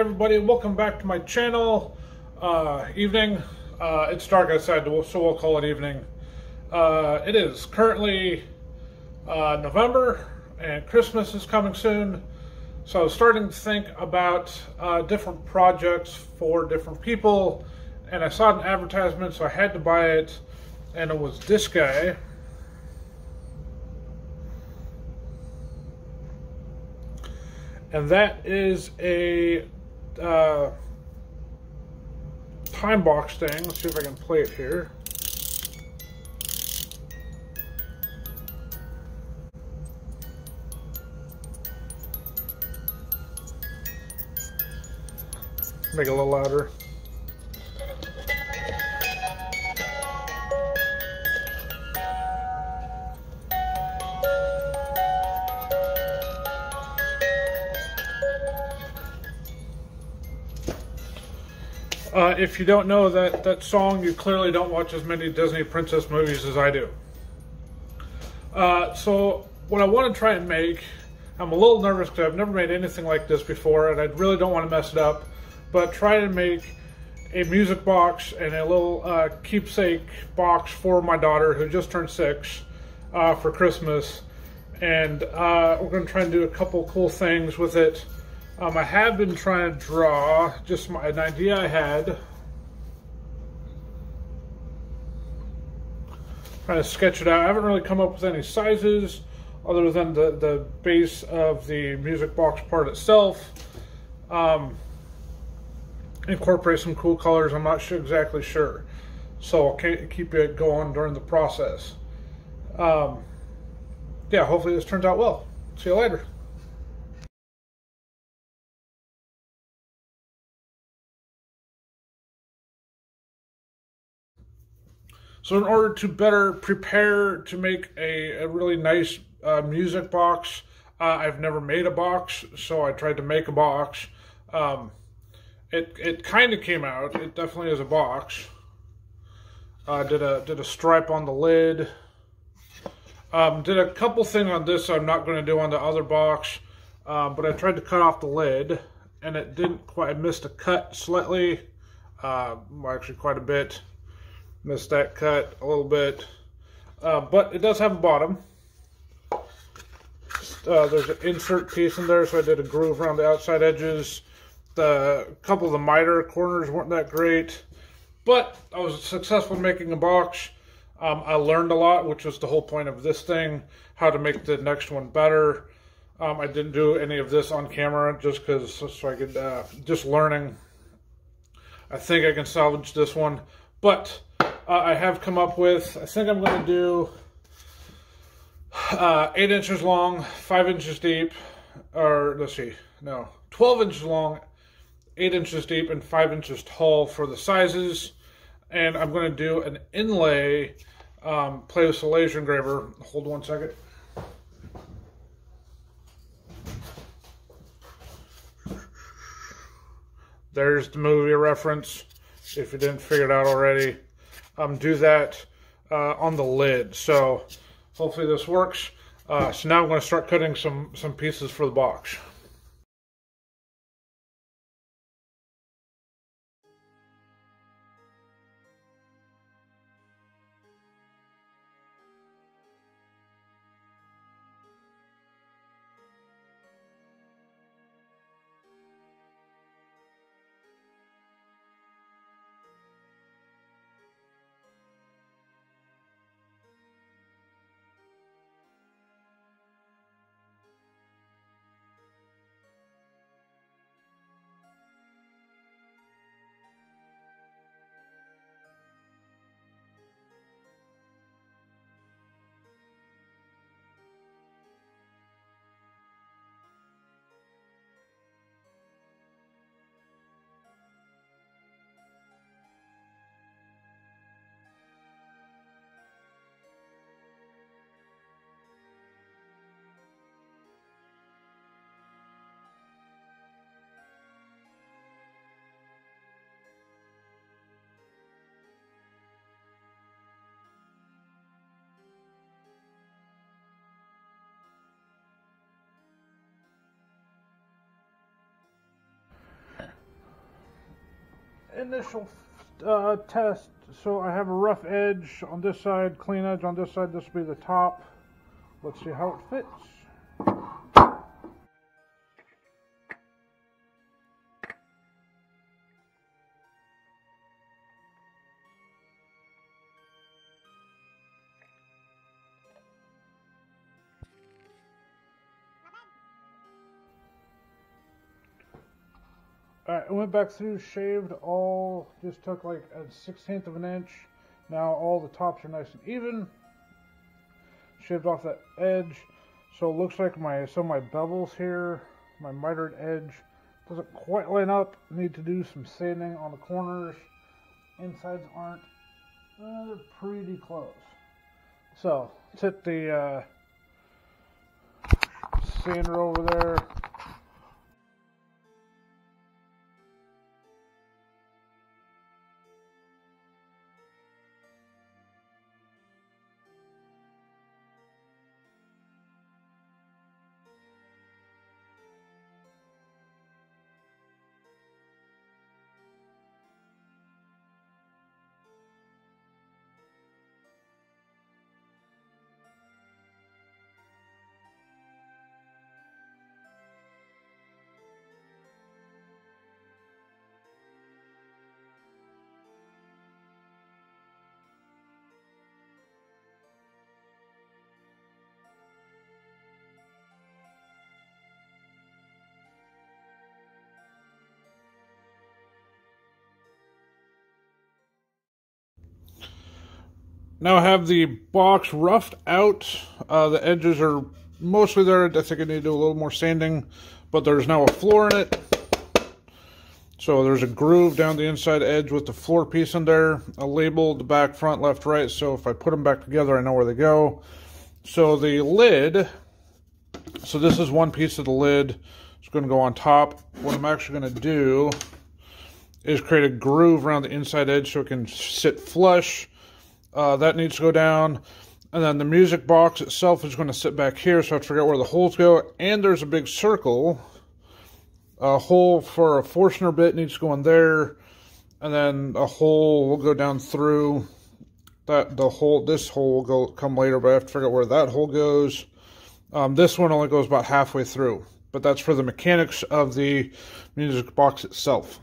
everybody. Welcome back to my channel. Uh, evening. Uh, it's dark outside, so we'll call it evening. Uh, it is currently uh, November, and Christmas is coming soon. So starting to think about uh, different projects for different people, and I saw an advertisement, so I had to buy it, and it was this guy. and that is a uh, time box thing. Let's see if I can play it here. Make it a little louder. Uh, if you don't know that, that song, you clearly don't watch as many Disney princess movies as I do. Uh, so, what I want to try and make, I'm a little nervous because I've never made anything like this before, and I really don't want to mess it up, but try to make a music box and a little uh, keepsake box for my daughter who just turned six uh, for Christmas. And uh, we're going to try and do a couple cool things with it. Um, I have been trying to draw just my, an idea I had. Trying to sketch it out. I haven't really come up with any sizes other than the, the base of the music box part itself. Um, incorporate some cool colors. I'm not sure, exactly sure. So I'll keep it going during the process. Um, yeah, hopefully this turns out well. See you later. So in order to better prepare to make a, a really nice uh, music box, uh, I've never made a box, so I tried to make a box. Um, it it kind of came out. It definitely is a box. Uh, did a did a stripe on the lid. Um, did a couple things on this I'm not going to do on the other box, um, but I tried to cut off the lid, and it didn't quite. I missed a cut slightly, uh, actually quite a bit. Missed that cut a little bit. Uh, but it does have a bottom. Uh, there's an insert piece in there, so I did a groove around the outside edges. The couple of the miter corners weren't that great, but I was successful in making a box. Um, I learned a lot, which was the whole point of this thing, how to make the next one better. Um, I didn't do any of this on camera just because, so I could, uh, just learning. I think I can salvage this one, but uh, I have come up with, I think I'm going to do uh, 8 inches long, 5 inches deep, or let's see, no, 12 inches long, 8 inches deep, and 5 inches tall for the sizes. And I'm going to do an inlay, um, play with laser engraver. Hold one second. There's the movie reference, if you didn't figure it out already um, do that uh, on the lid. So hopefully this works. Uh, so now I'm going to start cutting some, some pieces for the box. Initial uh, test. So I have a rough edge on this side, clean edge on this side. This will be the top. Let's see how it fits. I went back through, shaved all, just took like a 16th of an inch. Now all the tops are nice and even. Shaved off that edge. So it looks like my some of my bevels here, my mitered edge, doesn't quite line up. Need to do some sanding on the corners. Insides aren't. Uh, they're pretty close. So, let's hit the uh, sander over there. Now I have the box roughed out. Uh, the edges are mostly there. I think I need to do a little more sanding, but there's now a floor in it. So there's a groove down the inside edge with the floor piece in there. I labeled the back, front, left, right, so if I put them back together, I know where they go. So the lid, so this is one piece of the lid. It's going to go on top. What I'm actually going to do is create a groove around the inside edge so it can sit flush uh, that needs to go down. And then the music box itself is going to sit back here, so I have to figure out where the holes go. And there's a big circle. A hole for a Forstner bit needs to go in there. And then a hole will go down through. That the hole, this hole will go come later, but I have to figure out where that hole goes. Um, this one only goes about halfway through, but that's for the mechanics of the music box itself.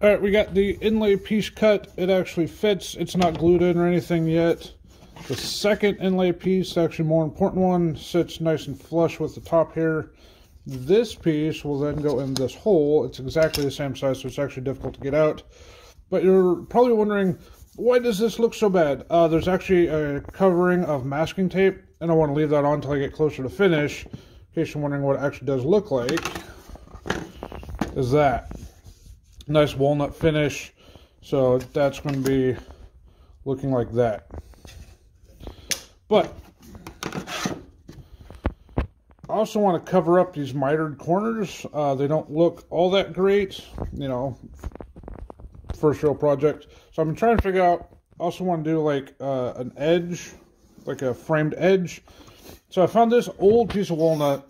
All right, we got the inlay piece cut. It actually fits. It's not glued in or anything yet. The second inlay piece, actually more important one, sits nice and flush with the top here. This piece will then go in this hole. It's exactly the same size, so it's actually difficult to get out. But you're probably wondering, why does this look so bad? Uh, there's actually a covering of masking tape, and I want to leave that on until I get closer to finish, in case you're wondering what it actually does look like, is that nice walnut finish. So that's going to be looking like that. But I also want to cover up these mitered corners. Uh, they don't look all that great, you know, first real project. So I'm trying to figure out, also want to do like uh, an edge, like a framed edge. So I found this old piece of walnut.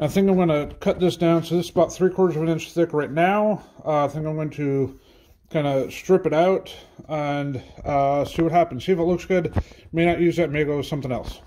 I think I'm going to cut this down. So this is about three quarters of an inch thick right now. Uh, I think I'm going to kind of strip it out and uh, see what happens. See if it looks good. May not use that, may go with something else.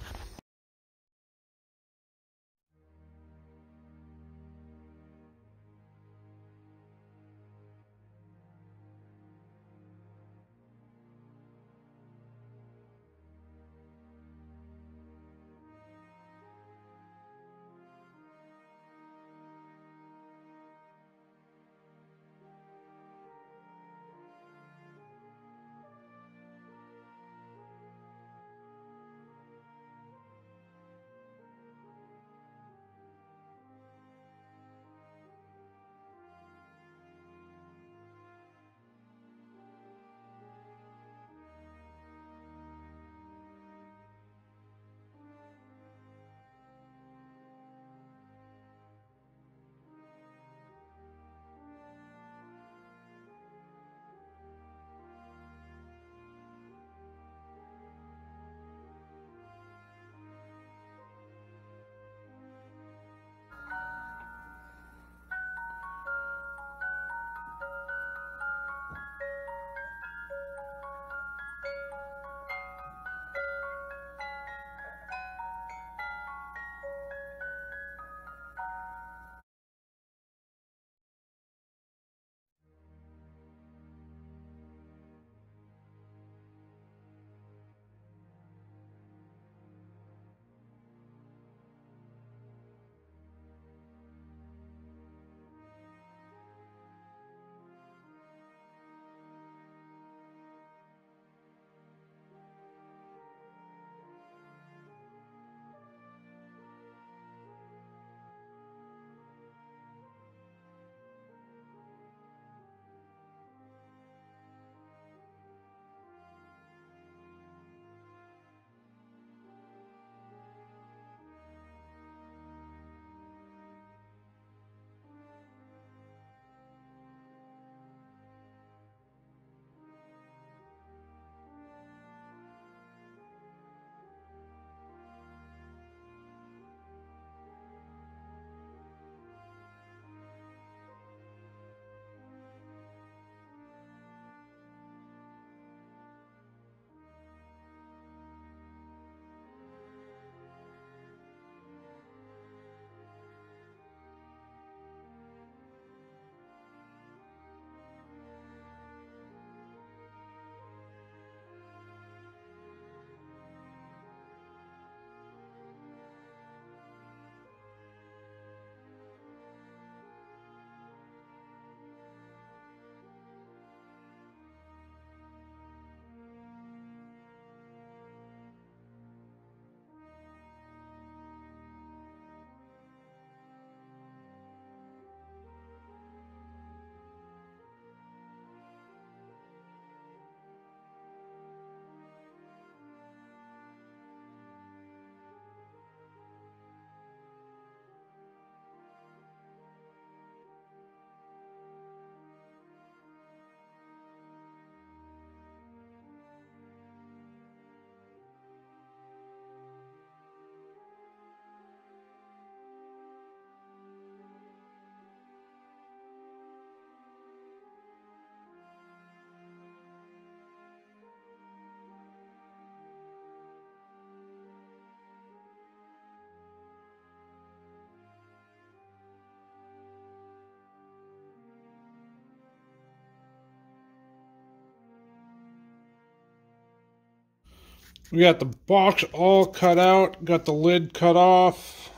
We got the box all cut out, got the lid cut off.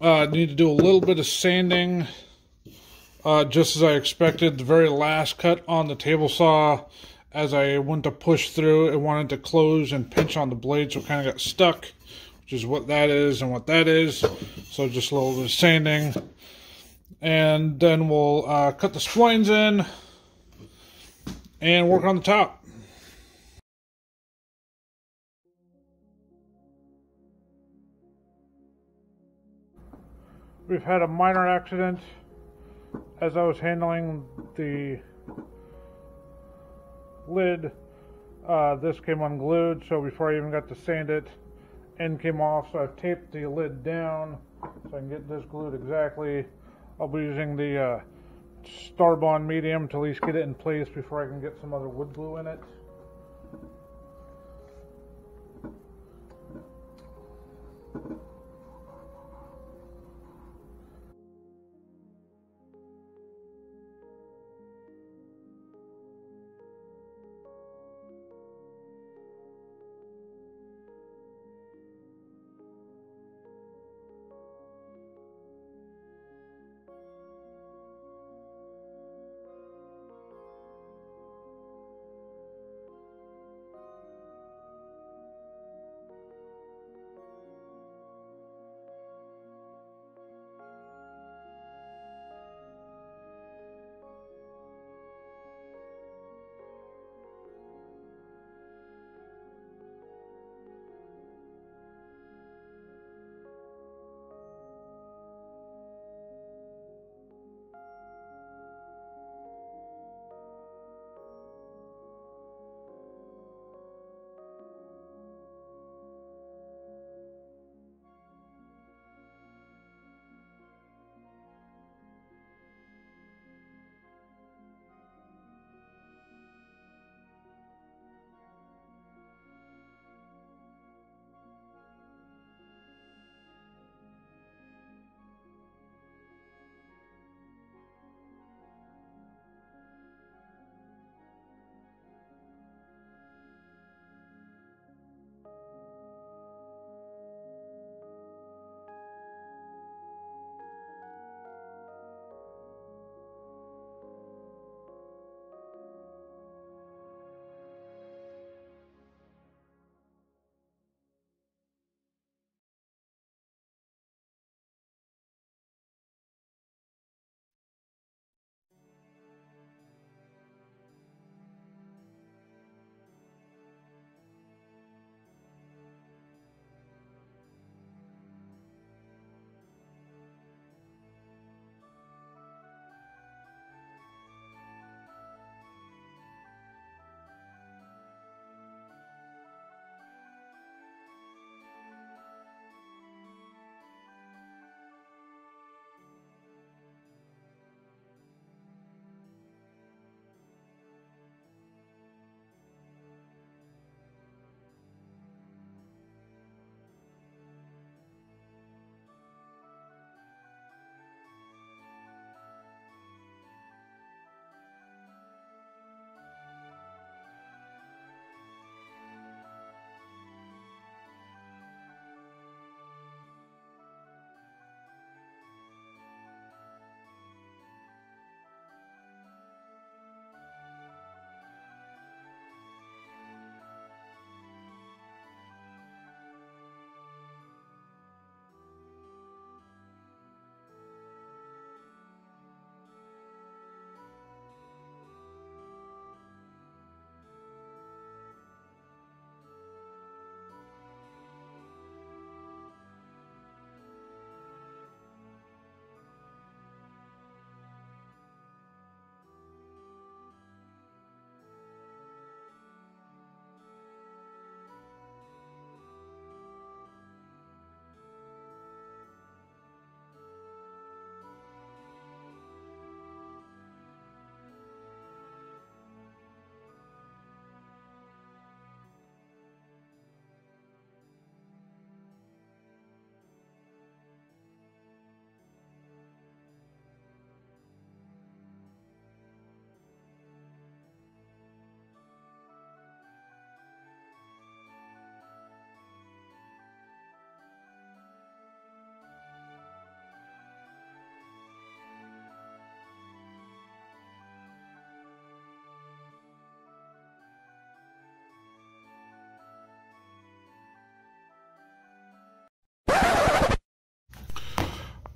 Uh, need to do a little bit of sanding, uh, just as I expected. The very last cut on the table saw, as I went to push through, it wanted to close and pinch on the blade, so it kind of got stuck, which is what that is and what that is. So just a little bit of sanding. And then we'll uh, cut the splines in and work on the top. We've had a minor accident as I was handling the lid. Uh, this came unglued, so before I even got to sand it, end came off, so I've taped the lid down so I can get this glued exactly. I'll be using the uh, Starbond medium to at least get it in place before I can get some other wood glue in it.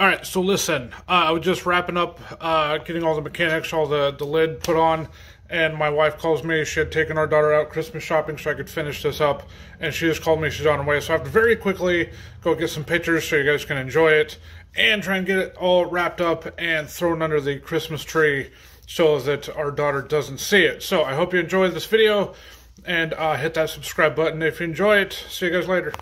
All right, so listen, uh, I was just wrapping up, uh, getting all the mechanics, all the, the lid put on, and my wife calls me. She had taken our daughter out Christmas shopping so I could finish this up, and she just called me. She's on her way, so I have to very quickly go get some pictures so you guys can enjoy it, and try and get it all wrapped up and thrown under the Christmas tree so that our daughter doesn't see it. So I hope you enjoyed this video, and uh, hit that subscribe button if you enjoy it. See you guys later.